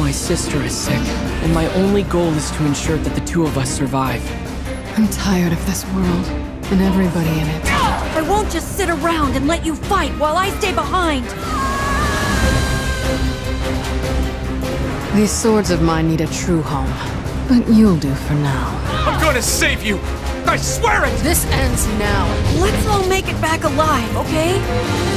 My sister is sick, and my only goal is to ensure that the two of us survive. I'm tired of this world and everybody in it. I won't just sit around and let you fight while I stay behind. These swords of mine need a true home, but you'll do for now. I'm gonna save you! I swear it! This ends now. Let's all make it back alive, okay?